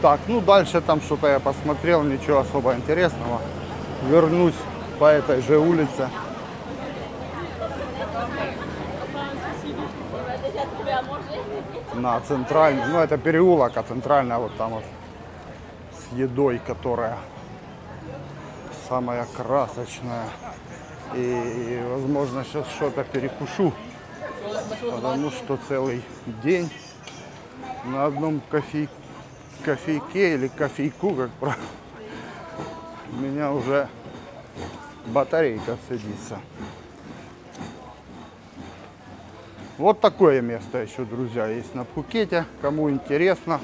Так, ну дальше там что-то я посмотрел, ничего особо интересного. Вернусь по этой же улице. На центральный, ну это переулок, а центральная вот там вот с едой, которая самая красочная. И, возможно сейчас что-то перекушу, потому что целый день на одном кофе, кофейке или кофейку, как правильно, у меня уже батарейка садится. Вот такое место еще, друзья, есть на Пхукете. Кому интересно,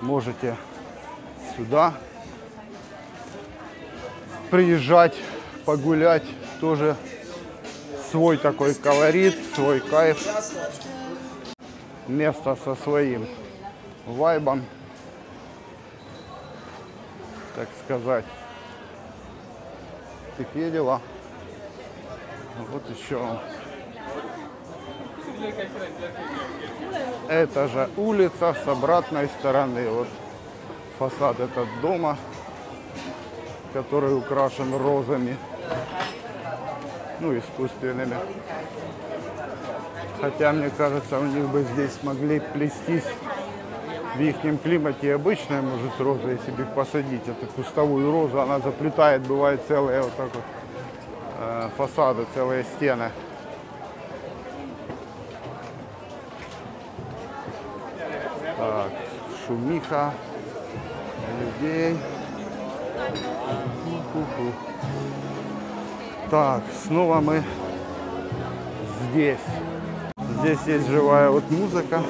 можете сюда приезжать, погулять. Тоже свой такой колорит, свой кайф. Место со своим вайбом, так сказать. Такие дела. Вот еще это же улица с обратной стороны. Вот фасад этот дома, который украшен розами, ну, искусственными. Хотя, мне кажется, у них бы здесь могли плестись в их климате обычная, может, роза, если их посадить, эту кустовую розу, она заплетает, бывает целые вот так вот э, фасады, целые стены. Так, шумиха людей. Так, снова мы здесь. Здесь есть живая вот музыка.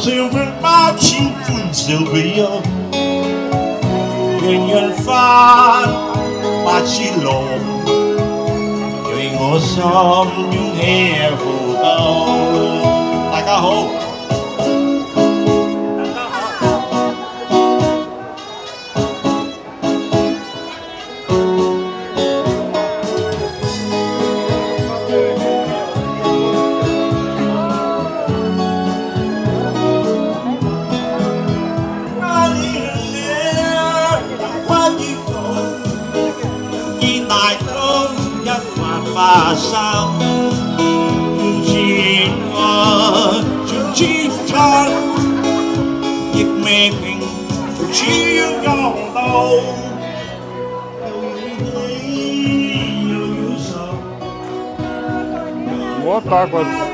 thousand miles you from Sylvia And you'll find what you long Doing awesome you have for all đại a hope là sao chỉ ở chúng chỉ thân nhịp mê mình chỉ nhau đâu What awkward.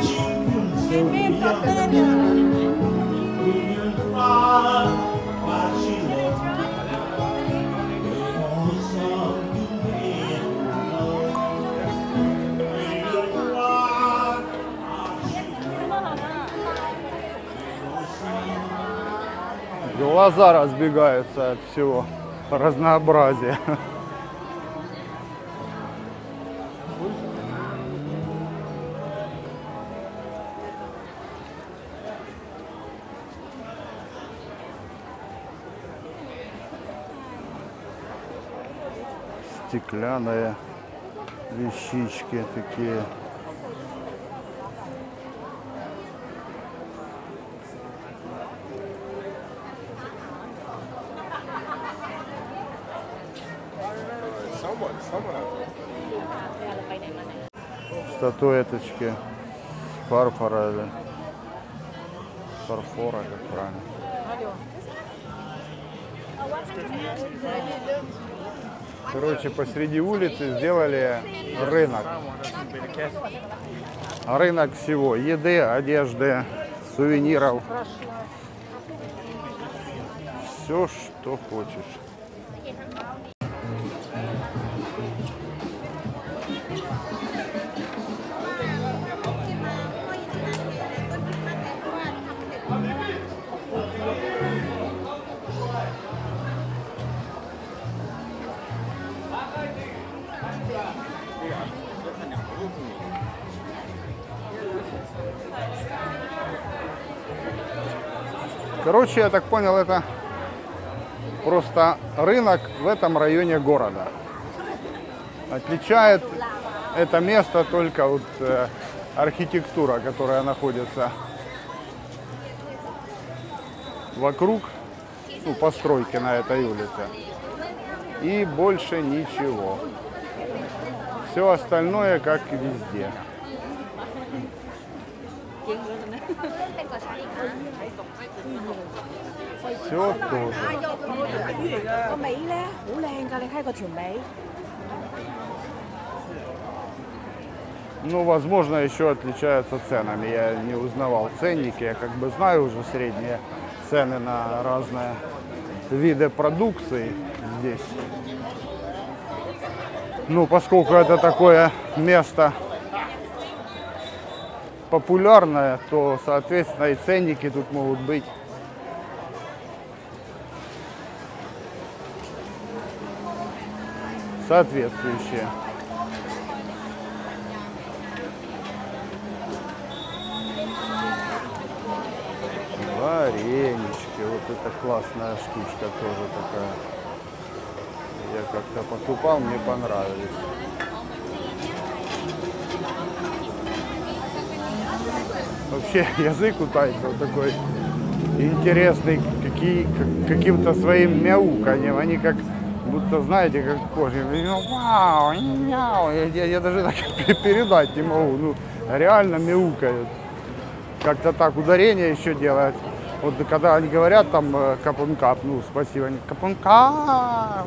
Глаза разбегаются от всего разнообразия. стеклянные вещички такие. Статуэточки фарфора или фарфора, как правильно. Короче, посреди улицы сделали рынок. Рынок всего. Еды, одежды, сувениров. Все, что хочешь. Короче, я так понял, это просто рынок в этом районе города. Отличает это место только вот э, архитектура, которая находится вокруг, ну, постройки на этой улице. И больше ничего. Все остальное как везде. Все тоже. 个尾咧好靓㗎，你睇个条尾。 Ну, возможно, еще отличаются ценами. Я не узнавал ценники. Я как бы знаю уже средние цены на разные виды продукции здесь. Ну, поскольку это такое место популярное, то, соответственно, и ценники тут могут быть соответствующие. Варенички. Вот это классная штучка тоже такая. Я как-то покупал, мне понравились. Вообще язык у тайцев такой интересный, какие, как- каким-то своим мяуканьем. Они как будто, знаете, как кожи. Вау, мяу. Я, я- я даже так передать не могу. Ну, реально мяукают как-то так ударение еще делают. Вот когда они говорят там э, капункап, ну спасибо, они капункап,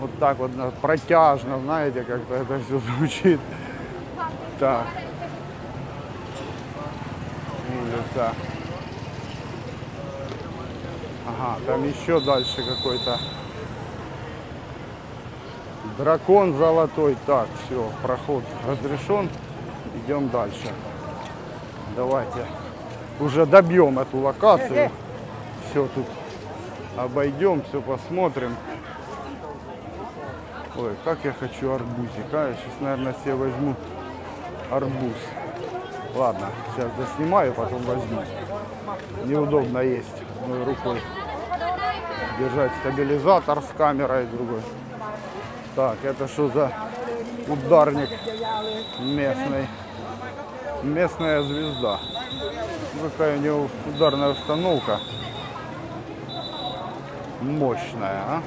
вот так вот протяжно, знаете, как-то это все звучит. Так. Улица. Ага, там еще дальше какой-то дракон золотой. Так, все, проход разрешен. Идем дальше. Давайте уже добьем эту локацию. Все тут обойдем, все посмотрим. Ой, как я хочу арбузик, а? Я сейчас, наверное, себе возьму арбуз. Ладно, сейчас доснимаю, потом возьму. Неудобно есть одной рукой. Держать стабилизатор с камерой другой. Так, это что за ударник местный? Местная звезда. Какая у него ударная установка. Мощная, а?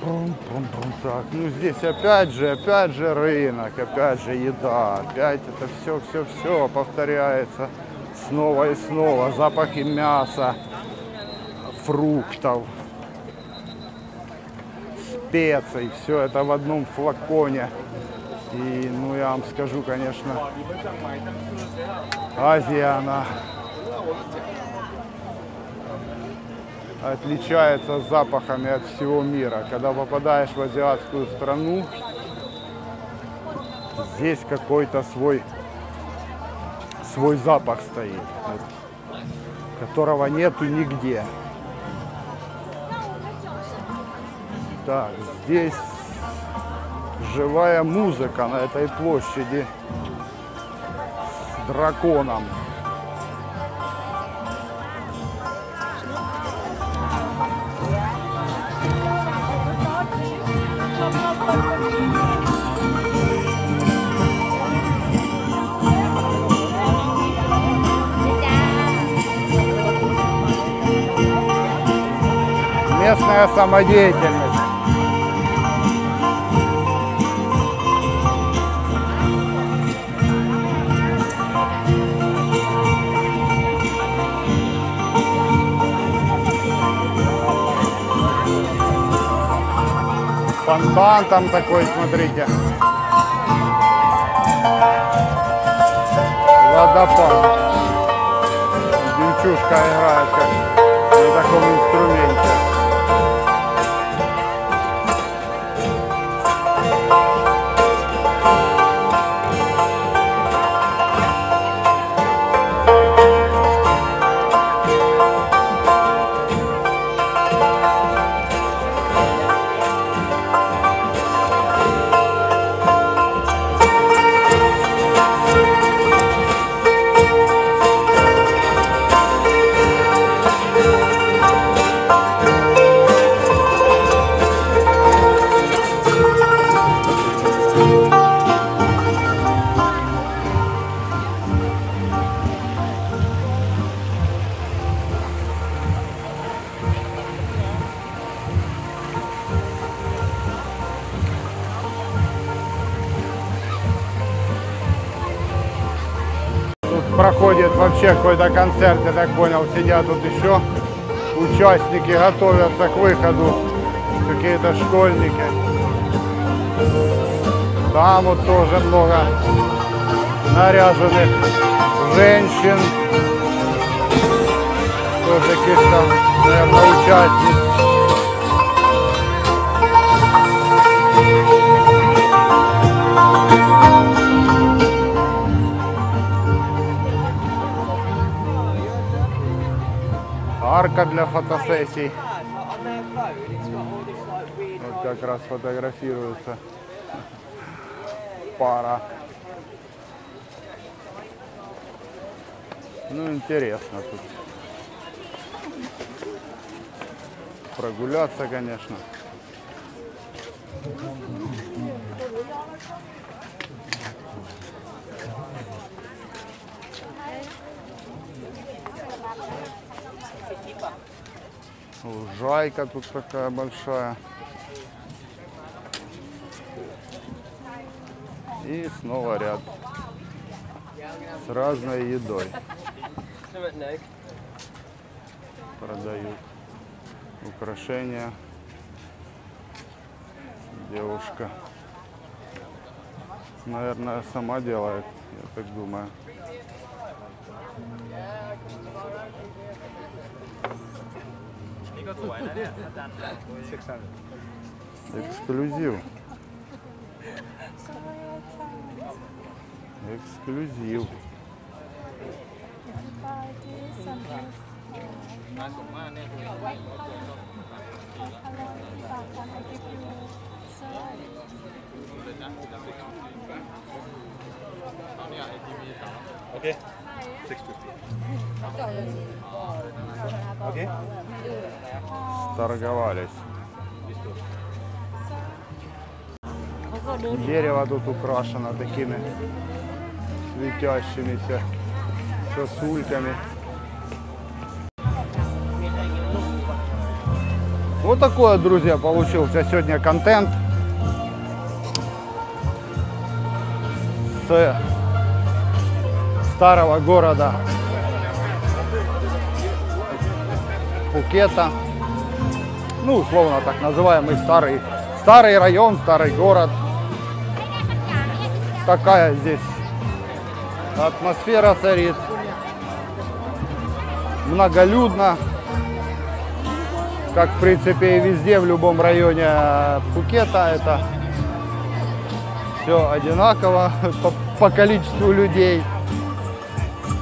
Так, ну здесь опять же, опять же рынок, опять же еда, опять это все, все, все повторяется снова и снова. Запахи мяса, фруктов, специй, все это в одном флаконе. И, ну, я вам скажу, конечно, Азия, она отличается запахами от всего мира. Когда попадаешь в азиатскую страну, здесь какой-то свой, свой запах стоит, которого нету нигде. Так, здесь живая музыка на этой площади с драконом. Местная самодеятельность. Фонтан там такой, смотрите. Водопад. Девчушка играет как на таком инструменте. Происходит вообще какой-то концерт, я так понял, сидят тут еще участники, готовятся к выходу, какие-то школьники. Там вот тоже много наряженных женщин, тоже каких-то, наверное, участниц. Арка для фотосессий. Вот как раз фотографируется пара. Ну, интересно тут. Прогуляться, конечно. Лужайка тут такая большая. И снова ряд с разной едой продают украшения. Девушка, наверное, сама делает, я так думаю. สวยนะเนี่ยอาจารย์ศึกษา Exclusivo. É exclusivo. Okay. Торговались. Дерево тут украшено такими светящимися сосульками. Вот такой, друзья, получился сегодня контент. С старого города Пукета. Ну, условно так называемый старый, старый район, старый город. Такая здесь атмосфера царит. Многолюдно. Как, в принципе, и везде, в любом районе Пукета. Это все одинаково по, по количеству людей.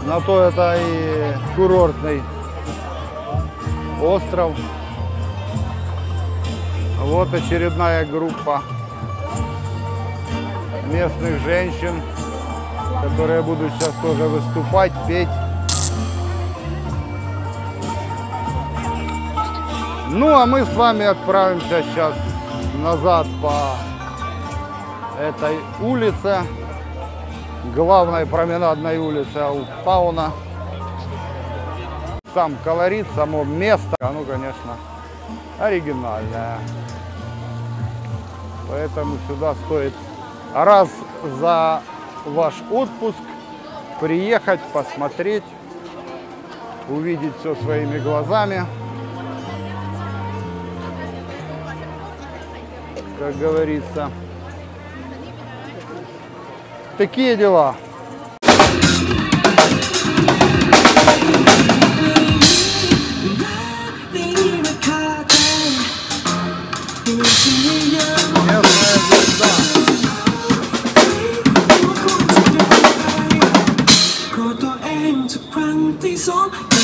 На то это и курортный остров. Вот очередная группа местных женщин, которые будут сейчас тоже выступать, петь. Ну, а мы с вами отправимся сейчас назад по этой улице, главной променадной улице Аутауна. Сам колорит, само место, оно, конечно, оригинальное. Поэтому сюда стоит раз за ваш отпуск приехать, посмотреть, увидеть все своими глазами. Как говорится. Такие дела. Местная звезда. โก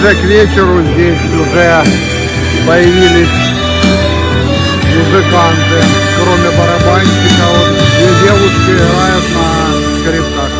Ближе к вечеру здесь уже появились музыканты. Кроме барабанщика, вот две девушки играют на скрипках.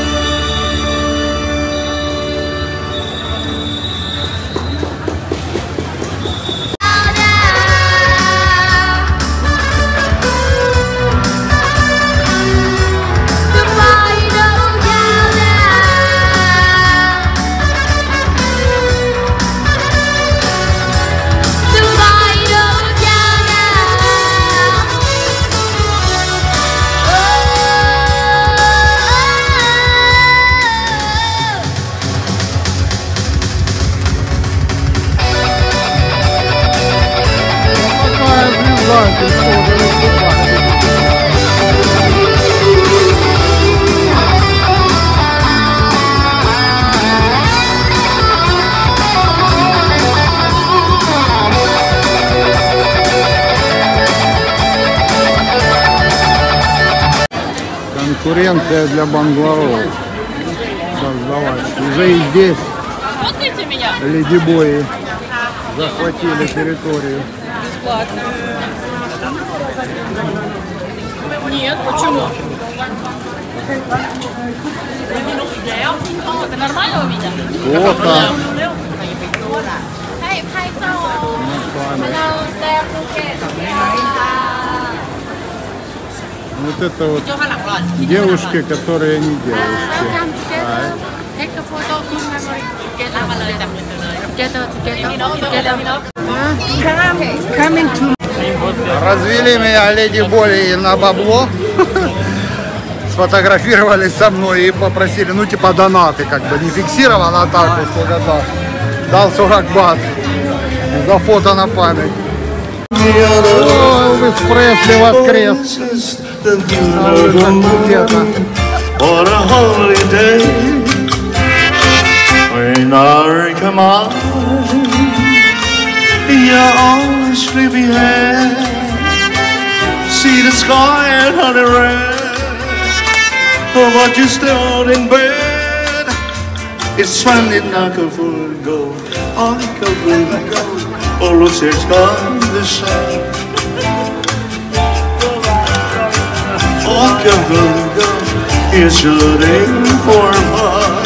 Банглоров создалась. Уже и здесь ледибои захватили территорию. Нет, почему? Это нормально у меня? Фото. ให้ вот это вот девушки, которые не девушки. А. Развели меня леди Боли на бабло. сфотографировались со мной и попросили, ну типа донаты, как бы не фиксировано, а так вот сколько дал. Дал 40 бат за фото на память. Элвис Пресли воскрес. of November for a holiday when I come out you're on sleepy head see the sky and honey red for what you still in bed it's when not a full go I cover go all of six gone the sun you for mine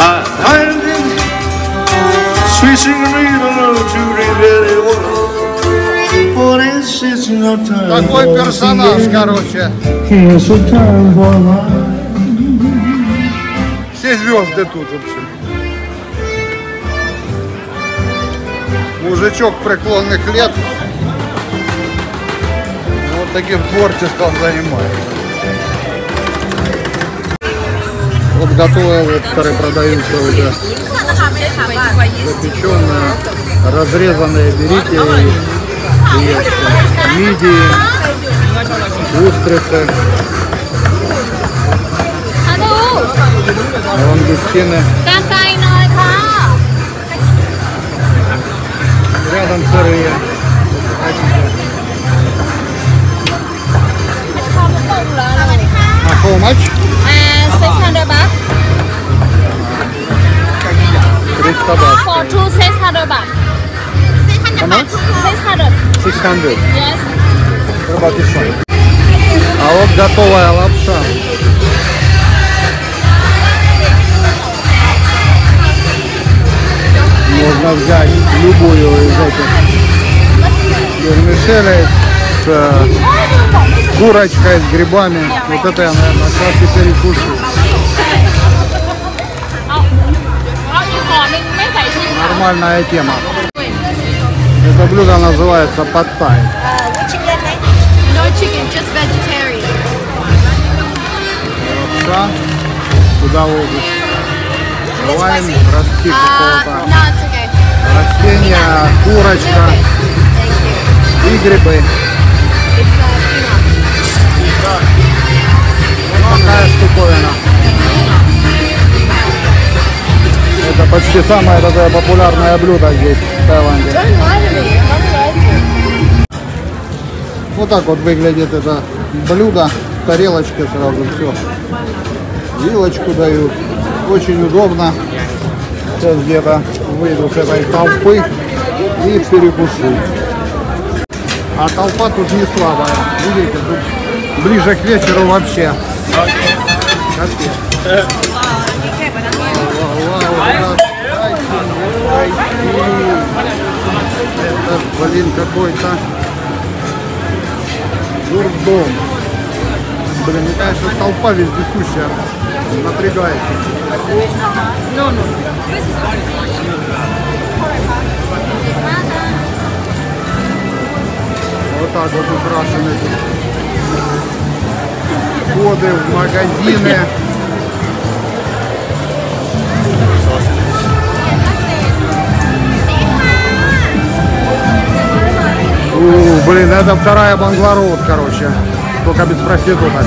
I, I did switching me to know to really just no time Такой for персонаж, короче. Here's a time for mine Все звезды тут вообще. Мужичок преклонных лет таким творчеством занимаюсь. Вот готовые вот которые продаются уже запеченные, разрезанные, берите и ешьте. Мидии, устрицы. Лангустины. Рядом сырые. How much? อ่า600 baht 300 бат. for two 600 baht 600 baht 600 600. yes What about this one? А вот готовая лапша. Можно взять любую из этих вермишелей с э, Курочка с грибами. Вот это я, наверное, сейчас теперь кушаю. Нормальная тема. Это блюдо называется подтай. Лапша. Туда воду. Открываем ростки какого-то. Растения, курочка и грибы. Штуковина. Это почти самое такое популярное блюдо здесь, в Таиланде. Вот так вот выглядит это блюдо. В тарелочке сразу все. Вилочку дают. Очень удобно. Сейчас где-то выйду с этой толпы и перекушу. А толпа тут не слабая. Видите, тут ближе к вечеру вообще. Это, блин, какой-то дурдом. Блин, мне, конечно, толпа вездесущая. Напрягает. Вот так вот украшены тут входы в магазины. У, блин, это вторая Банглород, короче. Только без проституток.